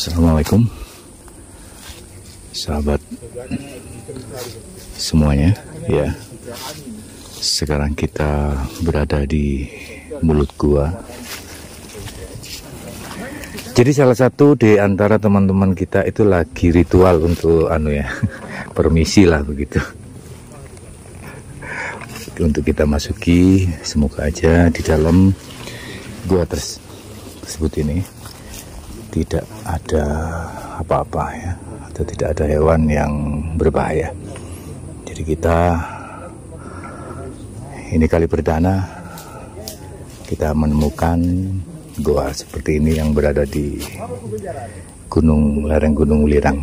Assalamualaikum. Sahabat Semuanya Ya. Sekarang kita berada di Mulut gua. Jadi salah satu di antara teman-teman kita itu lagi ritual untuk anu ya permisi lah begitu. Untuk kita masuki semoga aja di dalam gua tersebut ini tidak ada apa-apa ya atau tidak ada hewan yang berbahaya. Jadi kita ini kali perdana kita menemukan goa seperti ini yang berada di gunung lereng gunung Lirang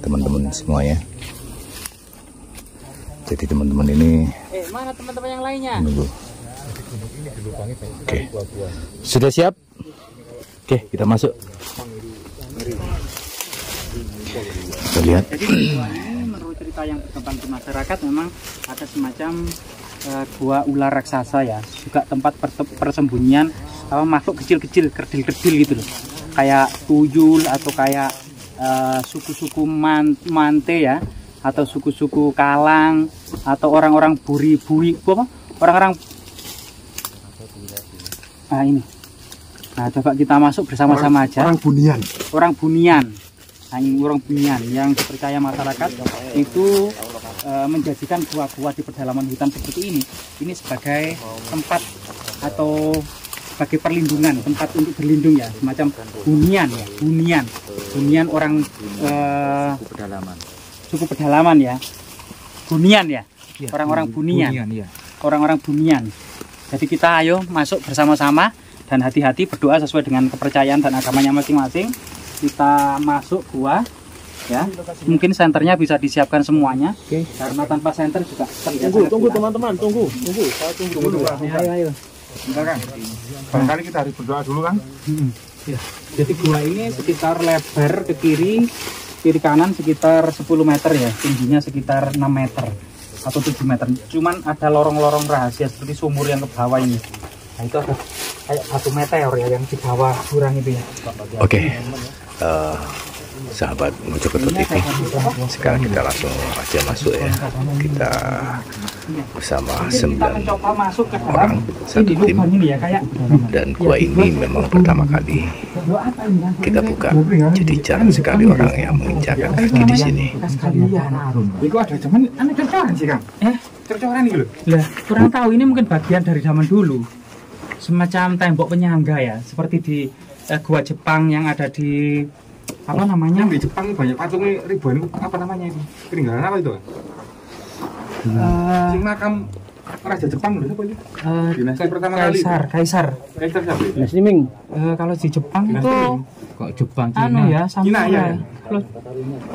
teman-teman semuanya. Jadi teman-teman ini Eh, mana teman-teman yang lainnya? menunggu oke. Sudah siap oke kita masuk kita lihat Jadi menurut cerita yang berkembang di masyarakat memang ada semacam eh, gua ular raksasa ya, juga tempat perse- persembunyian apa makhluk kecil-kecil, kerdil-kerdil gitu loh. Kayak tuyul atau kayak eh, suku-suku man- mante ya atau suku-suku kalang atau orang-orang buri-buri apa? Orang-orang Nah, ini. Nah, coba kita masuk bersama-sama aja. Orang bunian. orang bunian. Nah, ini orang bunian yang dipercaya masyarakat itu e, menjadikan gua-gua di pedalaman hutan seperti ini ini sebagai tempat atau sebagai perlindungan tempat untuk berlindung ya semacam hunian ya hunian hunian orang e, pedalaman. suku pedalaman ya. Bunian ya orang-orang bunian ya. Orang-orang bunian. Jadi kita ayo masuk bersama-sama dan hati-hati berdoa sesuai dengan kepercayaan dan agamanya masing-masing. Kita masuk gua ya. Mungkin senternya bisa disiapkan semuanya. Oke. Karena tanpa senter juga terlihat Tunggu, sangat tunggu gelap. teman-teman, tunggu, tunggu. Saya tunggu dulu. Ayo ayo. Bentar kan. Barangkali kita harus berdoa dulu kan. Hmm. Ya. Jadi gua ini sekitar lebar ke kiri, kiri kanan sekitar 10 meter ya, tingginya sekitar 6 meter atau 7 meter. Cuman ada lorong-lorong rahasia seperti sumur yang ke bawah ini. Nah itu ada kayak batu meteor ya yang di bawah jurang itu ya. oke Eh, sahabat Mojokerto TV sekarang kita langsung aja masuk ya kita bersama sembilan mencoba masuk ke dalam orang satu ini tim lubang ini ya kayak dan gua ini memang pertama kali Loh, ini kita buka jadi jarang sekali orang yang menginjakan kaki di sini. Itu ada cuman cocoran sih Kang. Eh, iki lho. lah kurang tahu ini mungkin bagian dari zaman dulu. Semacam tembok penyangga ya, seperti di eh, gua Jepang yang ada di apa namanya? Yang di Jepang banyak patungnya ribuan apa namanya itu? Peninggalan apa itu? Eh, Sing makam Raja Jepang lho apa itu? eh, Dinasti pertama kali. Kaisar, Kaisar. Kaisar siapa? itu? Eh, kalau di Jepang Dinasti itu Ming. kok Jepang anu ya, samurai. Cina, ya? Kalau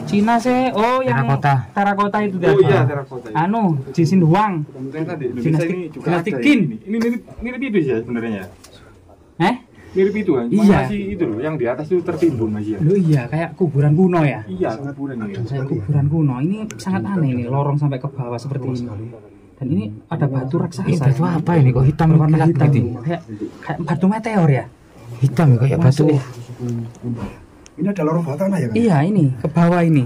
Cina sih, oh yang Terakota. terakota itu dah. Oh iya, terakota. itu. Anu, di Sinduang. Dinasti- ini juga dinasti Qin. ini. Ini mirip mirip itu ya sebenarnya. Eh? Mirip itu kan. Iya. masih itu loh, yang di atas itu tertimbun masih ya. Lu iya, kayak kuburan kuno ya. Iya, kuburan ini. Kuburan kuno. Ini sangat aneh ini, lorong sampai ke bawah seperti ini. Dan ini ada batu raksasa. ini batu apa ini kok hitam gelap hitam. gitu Kayak kayak batu meteor ya. hitam ya kayak batu Masuk. Ini ada lorong bawah tanah ya kan? Iya, ini ke bawah ini.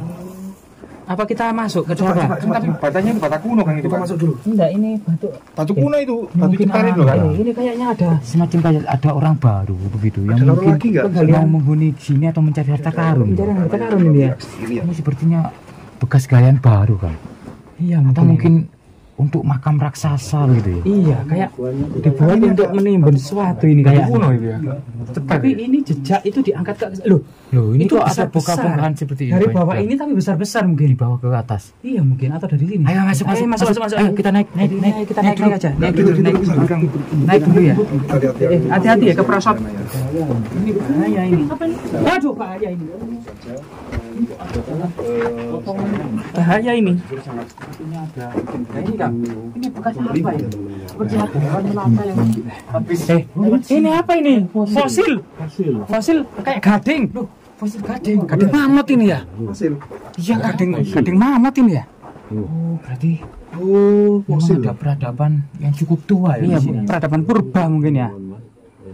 Apa kita masuk ke dalam? Kan tapi batanya bata kuno kan itu. Kita masuk dulu. Enggak, ini batu Batu kuno itu, batu mungkin cemparin loh kan. eh, Ini kayaknya ada semacam kayak ada orang baru begitu yang Ada mungkin lagi mau menghuni sini atau mencari harta karun pencarian harta karun ini ya. ini sepertinya bekas galian baru kan Iya, atau mungkin untuk makam raksasa gitu ya Iya, kayak dibuat untuk menimbun sesuatu ini kayak. Kuno itu ya. Tapi ini jejak itu diangkat ke loh. loh ini Itu kok besar-besar. buka-bukaan seperti ini Dari bawah ini tapi besar-besar mungkin. dibawa ke atas Iya mungkin atau dari sini. ayo masuk masuk masuk masuk masuk. ayo kita naik naik Ayo, naik kita naik, naik aja. Naik dulu, naik dulu. Naik dulu ya. Eh, hati-hati ya keprosot. Ini bahaya ini. Waduh, bahaya ini. Bahaya ini. Nah, ini Kang. Ini bekas apa ya? Seperti ada hewan melata yang Eh, ini apa ini? Fosil. Fosil kayak gading. Loh, fosil gading. Gading mamut ini ya? Hasil. Iya, gading gading mamut ini ya? oh berarti Oh, memang ada peradaban yang cukup tua ya Iya, di sini peradaban purba mungkin ya.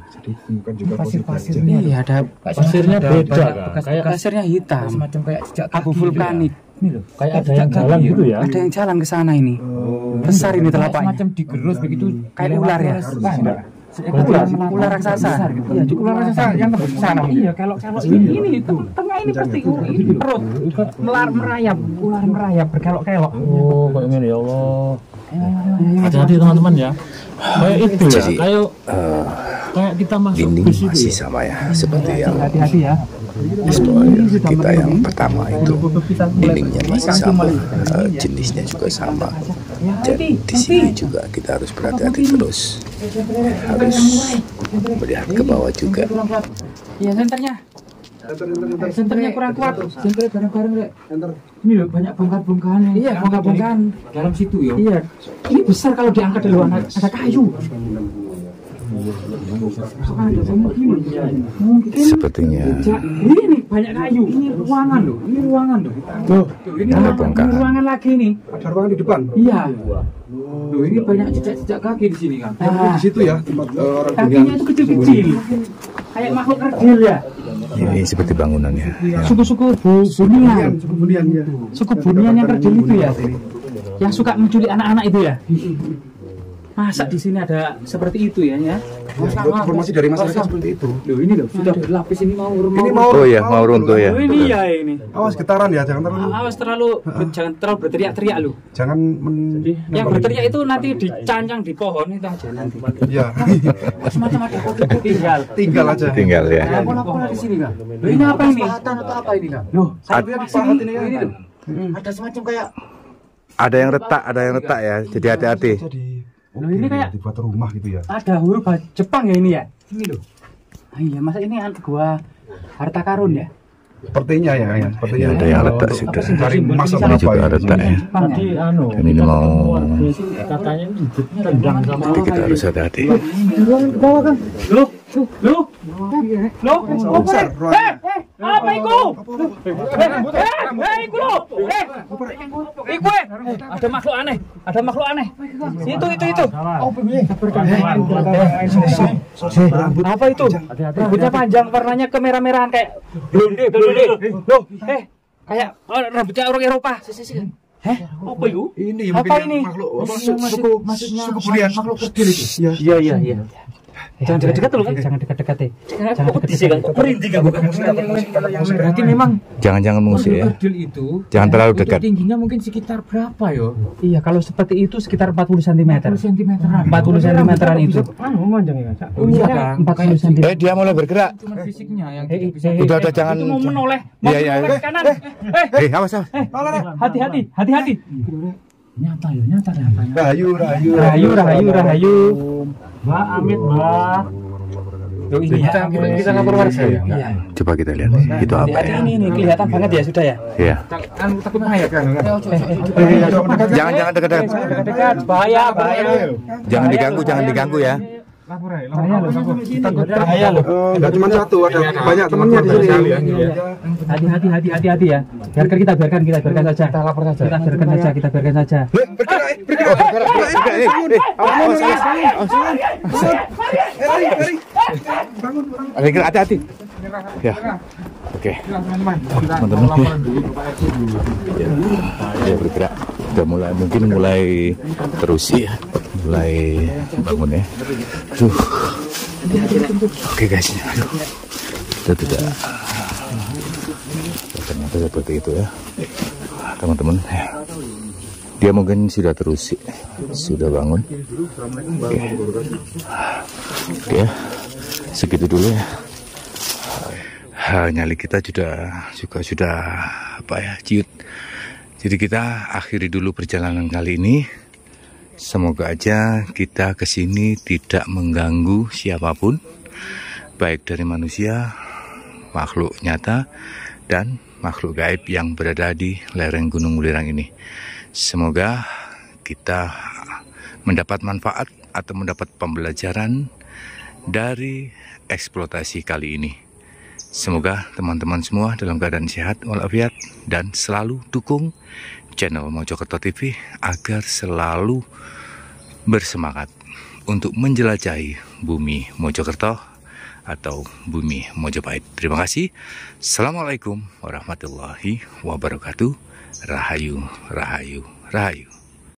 Jadi bukan juga pasir ini Iya, ada pasirnya ada beda kan? Kayak pasirnya hitam. semacam kayak jejak Abu gitu ya. vulkanik. Ini loh. Kayak ada yang jalan gitu ya. Ada yang jalan ke sana ini. Besar ini Kayak telapaknya. semacam digerus begitu Kayak ular ya? Ular, ular raksasa. Iya, di ular raksasa yang ke sana. Iya, kalau kalau ini ini itu tengah ini pasti ini perut. Melar merayap, ular merayap berkelok-kelok. Oh, kayak gini ya Allah. Hati-hati teman-teman ya. Kayak itu ya, kayak Eh, kayak kita masuk masih ya. sama ya seperti yang Hati-hati ya. Tutorial kita yang pertama itu dindingnya masih sama eh, jenisnya juga sama dan di sini juga kita harus berhati-hati terus harus melihat ke bawah juga Iya, senternya. Senternya kurang kuat. Senternya bareng-bareng, Rek. Ini loh banyak bongkar-bongkaran. Iya, bongkar-bongkaran Dalam situ ya. Iya. Ini besar kalau diangkat dari luar ada kayu. Sepertinya ini nih banyak kayu. Ini ruangan loh. Ini ruangan loh. Tuh, ini Ada bongkaran. ruangan lagi nih. Ada ruangan di depan. Iya. Loh, ini banyak jejak-jejak kaki di sini kan. Nah, Di situ ya tempat eh, orang kakinya itu kecil-kecil. Kayak makhluk kerdil ya. ini seperti bangunannya ya. Suku-suku bu bunian. kemudian ya. Suku bunian yang kerdil itu ya. Yang suka menculik anak-anak itu ya. Masa di sini ada seperti itu ya ya? Menurut informasi dari masyarakat seperti itu. Loh ini loh sudah berlapis ini mau rumah. Ini mau oh ya mau runtuh ya Oh, ini ya ini. Awas getaran ya, jangan terlalu Awas terlalu jangan terlalu berteriak-teriak lu. jangan men Yang berteriak itu nanti dicancang di pohon itu aja nanti. ya Semacam ada kotak tinggal. tinggal aja. tinggal ya Pola-pola di sini kan. Loh, ini apa ini? atau apa ini kan? Loh, Saya saya pahat ini ya. ini loh. Ada semacam kayak ada yang retak ada yang retak ya jadi hati-hati Loh, ini kayak dibuat rumah gitu ya. ada huruf Jepang ya ini ya? Ini loh. Ah, iya, masa ini an- gua harta karun ya? Sepertinya ya, ya. Sepertinya. ada yang retak sudah Cari masuk ini juga ya? retak ya ya? tadi anu. Dan ini mau- katanya ini hidupnya rendang sama jadi kita harus hati-hati Loh, loh, loh, loh, apa besar, ini? ruangannya. Eh, eh, apa itu? Eh, eh, eh, iku loh, eh, iku eh, ada makhluk aneh, ada makhluk aneh. Itu, itu, itu. Apa itu? Rambutnya panjang, warnanya kemerah-merahan kayak blonde, blonde. Loh, eh, kayak rambutnya orang Eropa. Heh, apa itu? Ini Apa mungkin ini? makhluk su- suku suku bunian. Makhluk kecil itu. Iya, iya, iya. Jangan dekat-dekat dulu kan, jangan dekat-dekat ya. Jangan dekat-dekat. merinding aku Berarti memang jangan-jangan mengusik ya itu jangan terlalu dekat tingginya mungkin sekitar berapa yo? Iya, kalau seperti itu sekitar 40 cm. 40 cm-an. 40 cm-an itu. Anu manjang ya? Oh iya, Kak. 40 cm. eh dia mulai bergerak Cuma fisiknya yang Eh, tidak bisa eh, udah eh, udah jangan Itu mau menoleh, Iya, iya. menoleh ke kanan. Eh, eh, eh awas awas hati-hati, hati-hati. nyata ya, nyata nyata. Rahayu, rahayu. Rahayu, rahayu, rahayu. Mbak Amit, Mbak. Loh, ini ya. Kita kita lapor warga ya. Iya. coba kita lihat itu apa ya ini nih kelihatan banget ya sudah ya. ya Kan takut mayat kan. kan? jangan jangan dekat-dekat Dekat bahaya, bahaya. jangan diganggu jangan diganggu ya Lapor ya, lapor. Takut bahaya loh. Eh, Enggak cuma satu, ada banyak temannya di sini. Hati-hati, hati-hati, hati ya. Biarkan kita, biarkan kita, biarkan saja. Kita lapor saja. Kita biarkan saja, kita biarkan saja. Oh, bergerak, bergerak. Eh, eh. Ada yang kena, hati-hati ya oke teman-teman ya bergerak udah mulai mungkin mulai terus ya. Mulai bangun ya. Aduh oke guys. Aduh. Kita tidak ternyata seperti itu ya. Teman-teman ya. dia mungkin sudah terus sudah bangun. Oke. Oke ya. Segitu dulu ya. Nyali kita juga juga sudah apa ya ciut jadi kita akhiri dulu perjalanan kali ini semoga aja kita ke sini tidak mengganggu siapa pun baik dari manusia makhluk nyata dan makhluk gaib yang berada di lereng Gunung Ulirang ini semoga kita mendapat manfaat atau mendapat pembelajaran dari eksploitasi kali ini. Semoga teman-teman semua dalam keadaan sehat walafiat dan selalu dukung channel Mojokerto TV agar selalu bersemangat untuk menjelajahi bumi Mojokerto atau bumi Mojopahit. Terima kasih. Assalamualaikum warahmatullahi wabarakatuh. Rahayu, rahayu, rahayu.